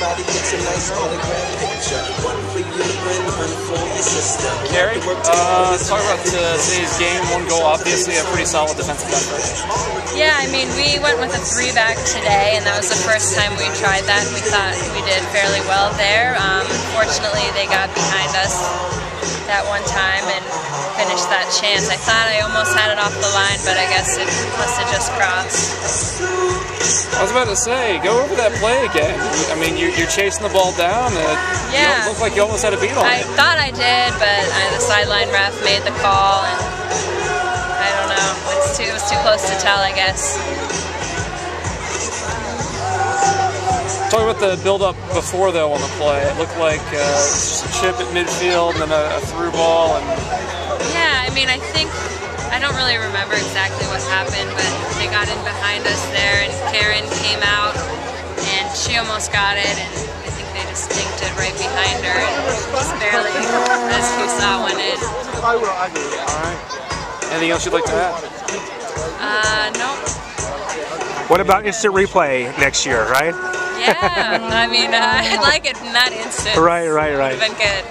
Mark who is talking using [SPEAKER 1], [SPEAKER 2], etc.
[SPEAKER 1] everybody gets a nice autograph picture. One for you and one for your sister.
[SPEAKER 2] Gary, uh, talk about today's game. One goal, obviously a pretty solid defensive effort.
[SPEAKER 3] Yeah, I mean, we went with a three back today, and that was the first time we tried that, and we thought we did fairly well there. Um, unfortunately, they got behind us that one time and finished that chance. I thought I almost had it off the line, but I guess it must have just crossed.
[SPEAKER 2] I was about to say, go over that play again. I mean, you're, you're chasing the ball down. And
[SPEAKER 3] Yeah.
[SPEAKER 2] You don't like you almost had a beat on
[SPEAKER 3] I
[SPEAKER 2] it.
[SPEAKER 3] thought I did, but I, the sideline ref made the call, and I don't know. It's too, it was too close to tell, I guess.
[SPEAKER 2] Talk about the build-up before, though, on the play. It looked like uh, just a chip at midfield and then a, a through ball. and
[SPEAKER 3] Yeah, I mean, I think I don't really remember exactly what happened, but they got in behind us there, and Karen came out, and she almost got it, and I think they just dinked it right behind her, and just barely, as you saw, went in.
[SPEAKER 2] All right. Anything else you'd like to add?
[SPEAKER 3] Uh, no.
[SPEAKER 4] What about instant replay next year, right?
[SPEAKER 3] Yeah, I mean, uh, I like it in that instant.
[SPEAKER 4] Right, right, right.
[SPEAKER 3] Been good.